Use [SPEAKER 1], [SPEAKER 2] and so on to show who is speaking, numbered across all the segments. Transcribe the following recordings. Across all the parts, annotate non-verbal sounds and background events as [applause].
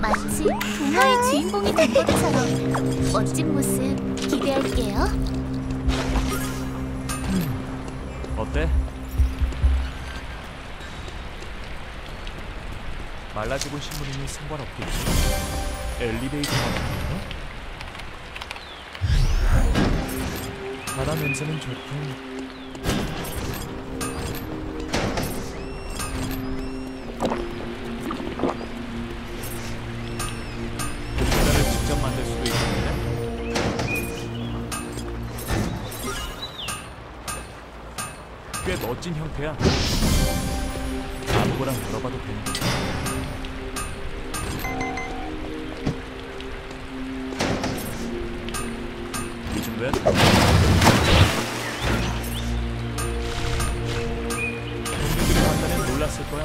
[SPEAKER 1] 마치 동화의 주인공이 된 것처럼 멋진 모습 기대할게요.
[SPEAKER 2] 어때? 말라지고 신문이니 상관없겠지. 엘리베이터 같은 건가? 바다 냄새는 좋고 꽤 멋진 형태야. 아무거나 물어봐도 되는. 이 정도야? 동료들이 봤다면 놀랐을 거야.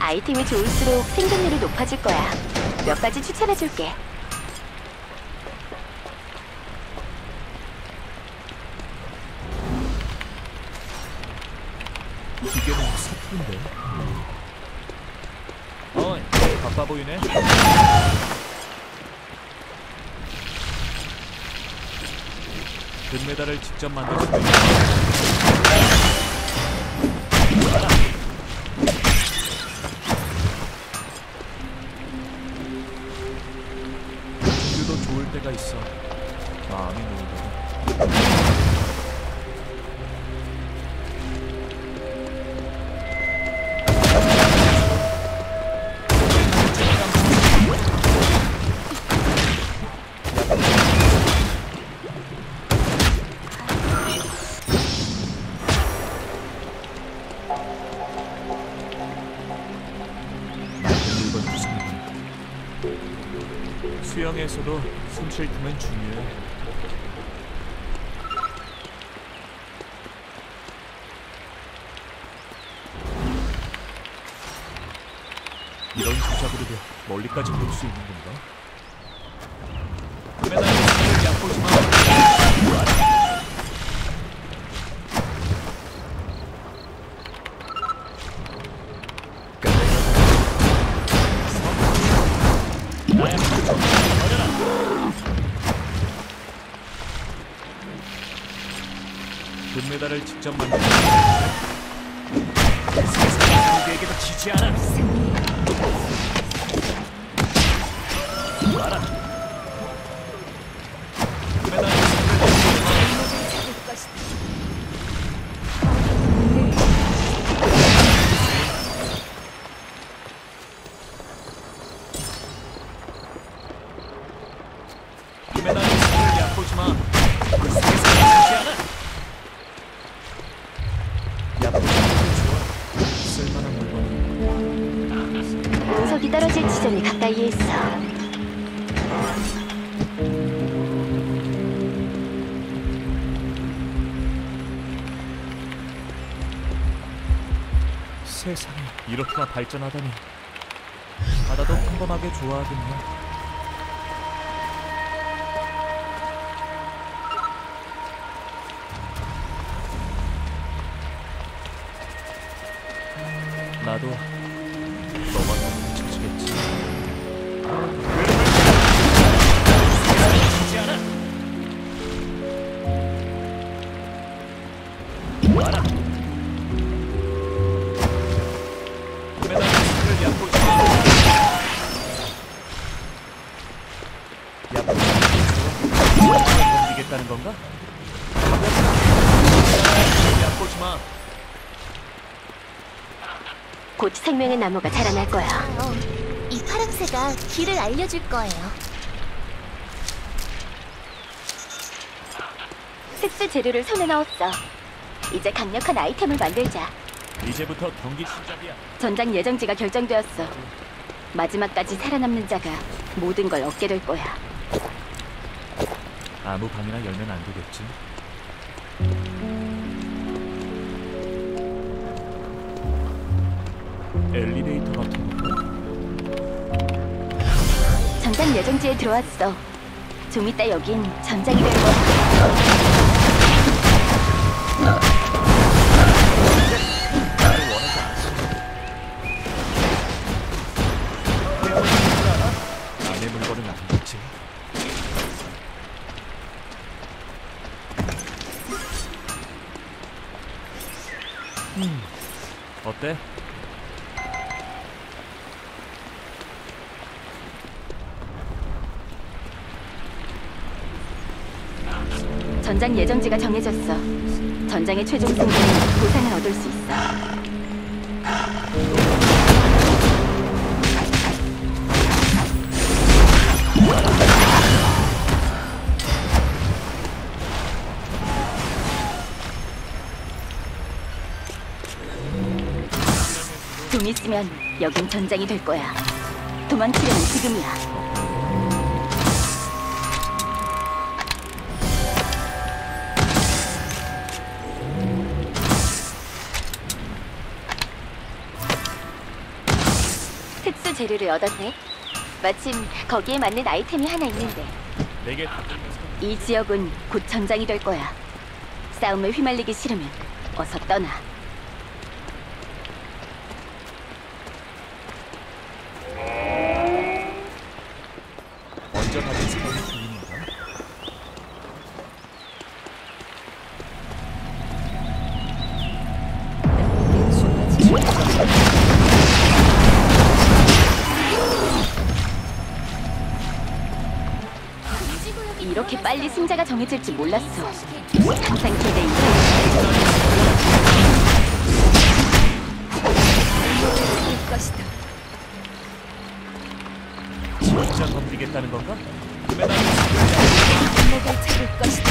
[SPEAKER 3] 아이템이 좋을수록 생존율이 높아질 거야. 몇 가지 추천해줄게.
[SPEAKER 2] 기계는 서툰데. 어이, 바빠 보이네. 금메달을 직접 만들 수도 있고. 수영에서도 숨쉴 틈은 중요해. 이런 조작으로도 멀리까지 볼 수 있는 건가? 금메달을 직접 만든 세상에 누구에게도 지지 않아. 알아. 세상에 이렇게나 발전하다니. 바다도 평범하게 좋아하겠네. 나도 건가? 얕보지 마.
[SPEAKER 3] 곧 생명의 나무가 자라날 거야.
[SPEAKER 1] 어, 이 파랑새가 길을 알려줄 거예요.
[SPEAKER 3] 특수 재료를 손에 넣었어. 이제 강력한 아이템을 만들자.
[SPEAKER 2] 이제부터 경기 시작이야.
[SPEAKER 3] 전장 예정지가 결정되었어. 마지막까지 살아남는 자가 모든 걸 얻게 될 거야.
[SPEAKER 2] 아무 방이나 열면 안 되겠지. 엘리베이터 같은 건가?
[SPEAKER 3] 전장 예정지에 들어왔어. 좀 이따 여긴 전장이 될 거야. 전장 예정지가 정해졌어. 전장의 최종 승리는 보상을 얻을 수 있어. 좀 있으면 여긴 전장이 될 거야. 도망치려면 지금이야. 재료를 얻었네. 마침 거기에 맞는 아이템이 하나 있는데 이 지역은 곧 전장이 될 거야. 싸움에 휘말리기 싫으면 어서 떠나. 줄 몰랐어. 항상 기대인 것이다.
[SPEAKER 2] 진짜 덤비겠다는 건가?
[SPEAKER 3] 내가 찾을 것이다.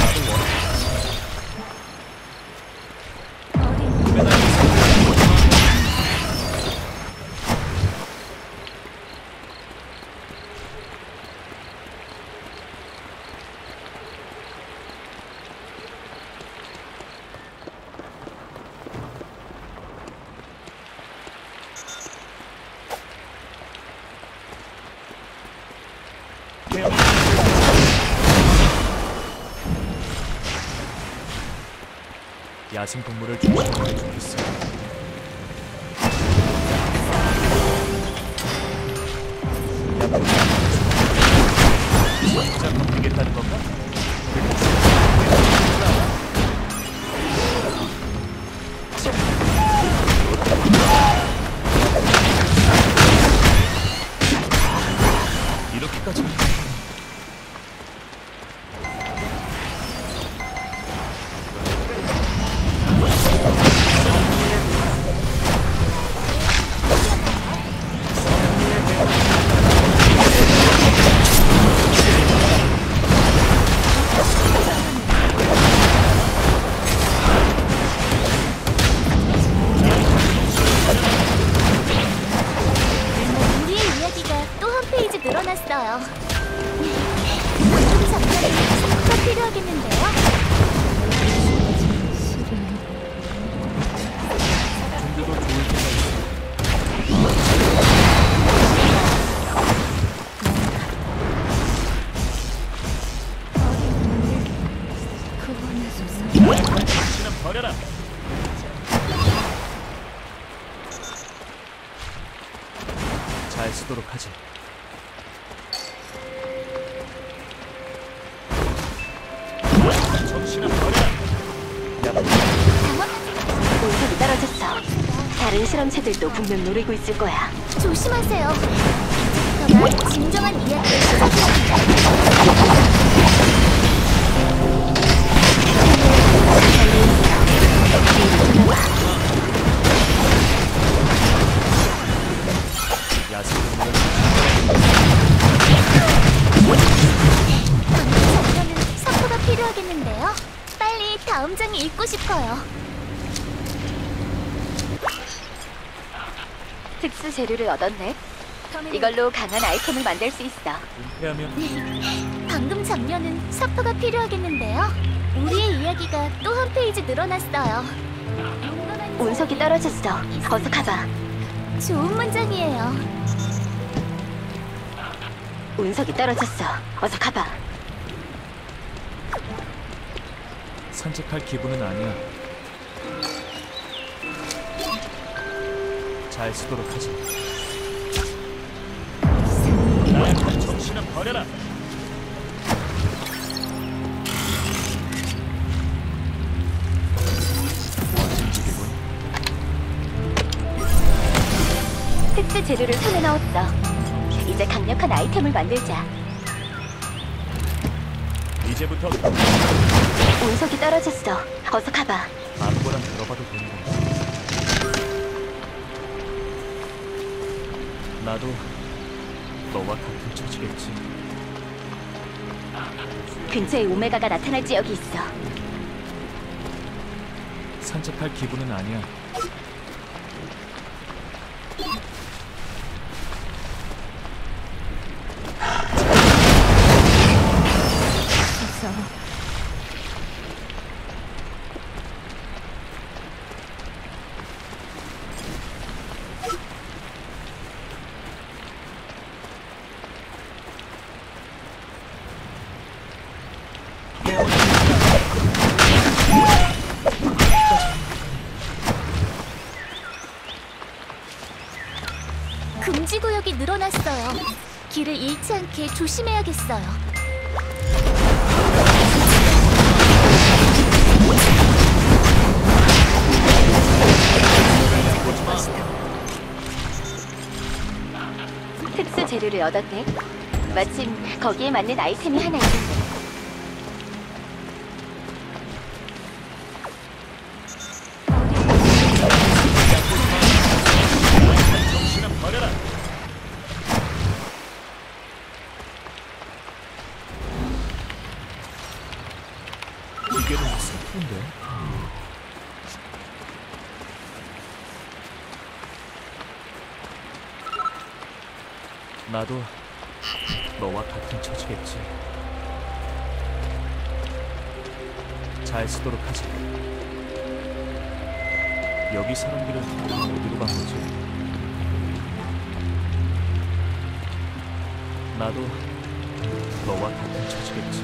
[SPEAKER 2] 태양 야생 동물을. 진짜 덤비겠다는 건가? 이렇게까지
[SPEAKER 3] 다른 실험체들도 분명 노리고 있을 거야.
[SPEAKER 1] 조심하세요. 이제부터가 진정한 이야기를 시작합니다. 다음 장이 읽고 싶어요.
[SPEAKER 3] 특수 재료를 얻었네. 이걸로 강한 아이템을 만들 수 있어.
[SPEAKER 2] 은폐하면
[SPEAKER 1] 방금 장면은 사포가 필요하겠는데요? 우리의 이야기가 또 한 페이지 늘어났어요.
[SPEAKER 3] 운석이 떨어졌어. 어서 가봐.
[SPEAKER 1] 좋은 문장이에요.
[SPEAKER 3] 운석이 떨어졌어. 어서 가봐.
[SPEAKER 2] 산책할 기분은 아니야. 잘 쓰도록 하지. 나의 정신은 버려라. 특수
[SPEAKER 3] 재료를 손에 넣었어. 이제 강력한 아이템을 만들자.
[SPEAKER 2] 이제부터
[SPEAKER 3] 운석이 떨어졌어. 어서 가봐.
[SPEAKER 2] 아무거나 들어봐도 되는 거. 나도 너와 같은 처지겠지.
[SPEAKER 3] 근처에 오메가가 나타날 지역이 있어.
[SPEAKER 2] 산책할 기분은 아니야.
[SPEAKER 1] 금지 구역이 늘어났어요. 길을 잃지 않게 조심해야겠어요.
[SPEAKER 3] 특수 재료를 얻었네. 마침 거기에 맞는 아이템이 하나 있는데.
[SPEAKER 2] 나도 너와 같은 처지겠지. 잘 쓰도록 하지. 여기 사람들은 어디로 간 거지? 나도 너와 같은 처지겠지.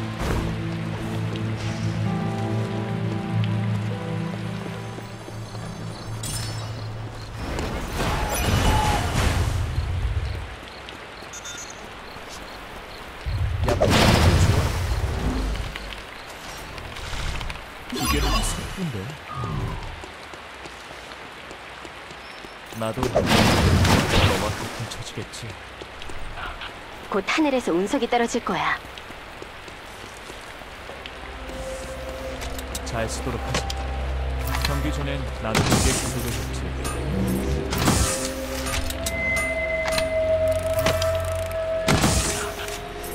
[SPEAKER 2] 나도 너와 같은 처지겠지.
[SPEAKER 3] 곧 하늘에서 운석이 떨어질 거야.
[SPEAKER 2] 잘 쓰도록 하자. 경기 전엔 나도 이게 구속해줬지.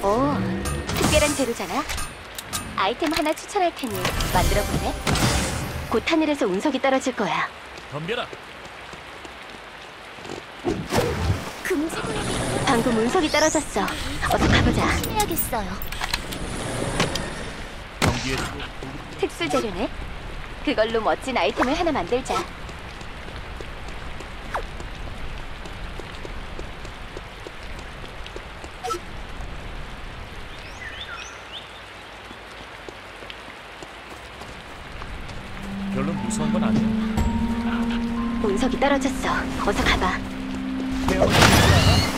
[SPEAKER 3] 오, 특별한 재료잖아. 아이템 하나 추천할 테니 만들어 볼래? 곧 하늘에서 운석이 떨어질 거야.
[SPEAKER 2] 덤벼라.
[SPEAKER 1] 금지 구역이
[SPEAKER 3] 방금 운석이 떨어졌어. 어서 가보자.
[SPEAKER 1] 조심해야겠어요.
[SPEAKER 2] 경기에
[SPEAKER 3] 특수 재료네. 그걸로 멋진 아이템을 하나 만들자.
[SPEAKER 2] 별로 무서운 건 아니야.
[SPEAKER 3] 운석이 떨어졌어. 어서 가봐.
[SPEAKER 2] 진짜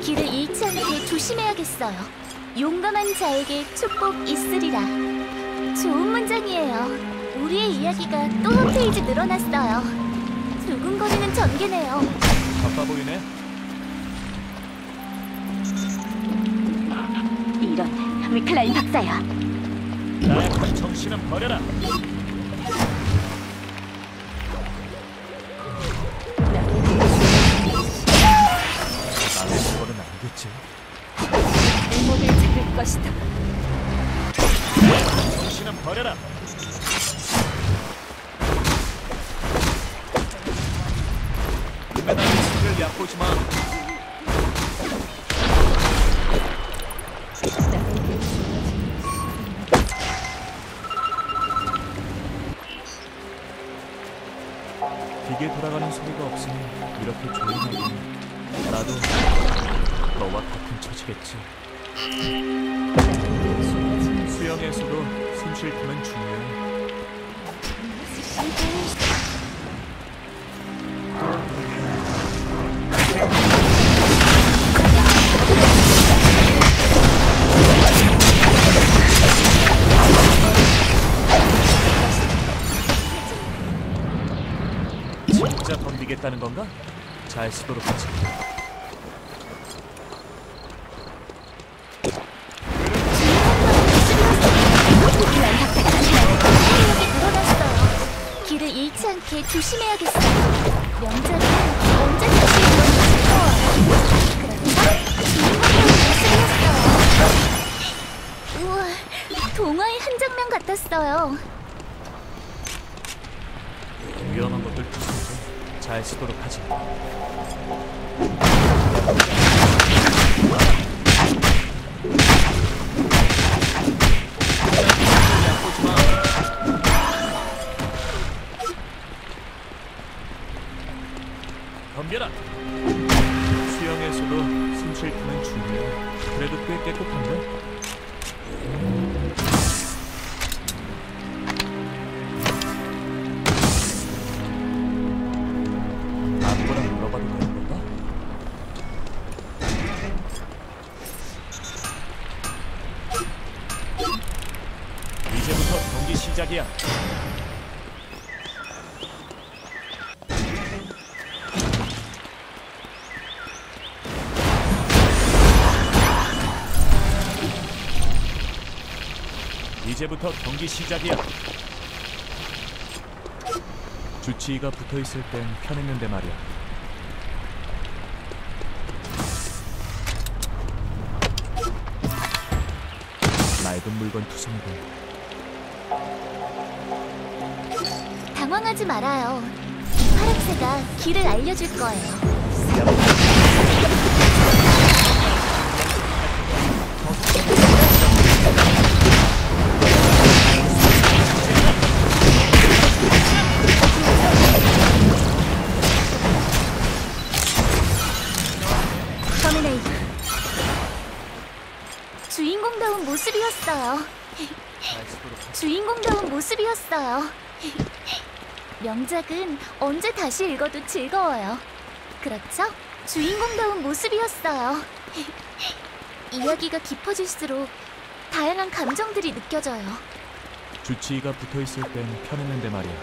[SPEAKER 1] 길을 잃지 않게 조심해야겠어요. 용감한 자에게 축복 있으리라. 좋은 문장이에요. 우리의 이야기가 또 한 페이지 늘어났어요. 두근거리는 전개네요.
[SPEAKER 2] 바빠 보이네.
[SPEAKER 3] 이런, 위클라인 박사야.
[SPEAKER 2] 나의 정신은 버려라. 알겠지.
[SPEAKER 3] 모두 잡을 것이다.
[SPEAKER 2] 정신은 버려라. 맨날 스킬을 얕보지 마. 기계 돌아가는 소리가 없으니 이렇게 조용하고 나도 너와 같은 처지겠지. 수영에서도 숨 쉴 틈은 중요해. 진짜 덤비겠다는 건가? 잘 쓰도록 하지.
[SPEAKER 1] 잃지 않게 조심해야겠어요. 명작은 언제 다시. 우와, 동화의 한 장면 같았어요.
[SPEAKER 2] 위험한 것들 잘 쓰도록 하지. 이제부터 경기 시작이야. 주치의가 붙어 있을 땐 편했는데 말이야. 낡은 물건 투성이고
[SPEAKER 1] 당황하지 말아요. 이 파랑새가 길을 알려줄 거예요. 모습이었어요. 주인공다운 모습이었어요. 명작은 언제 다시 읽어도 즐거워요. 그렇죠? 주인공다운 모습이었어요. 이야기가 깊어질수록 다양한 감정들이 느껴져요.
[SPEAKER 2] 주치의가 붙어 있을 땐 편했는데 말이야.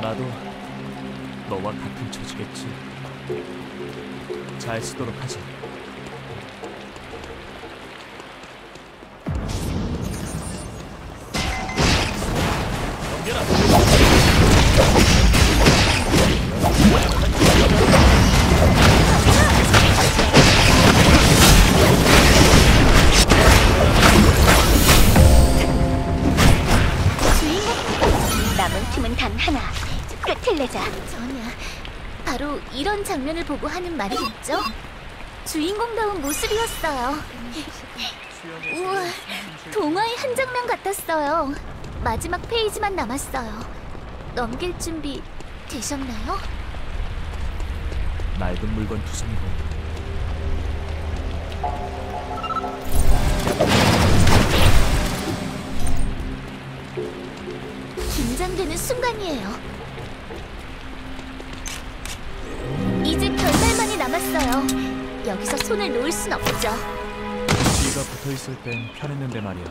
[SPEAKER 2] 나도 너와 같은 처지겠지. 잘 쓰도록 하지.
[SPEAKER 1] 장면을 보고 하는 말이겠죠? 주인공다운 모습이었어요. [laughs] 우와, 동화의 한 장면 같았어요. 마지막 페이지만 남았어요. 넘길 준비 되셨나요?
[SPEAKER 2] 낡은 물건 투성이고
[SPEAKER 1] 긴장되는 순간이에요. 남았어요. 여기서 손을 놓을 순 없죠.
[SPEAKER 2] 주치의가 붙어 있을 땐 편했는데 말이야.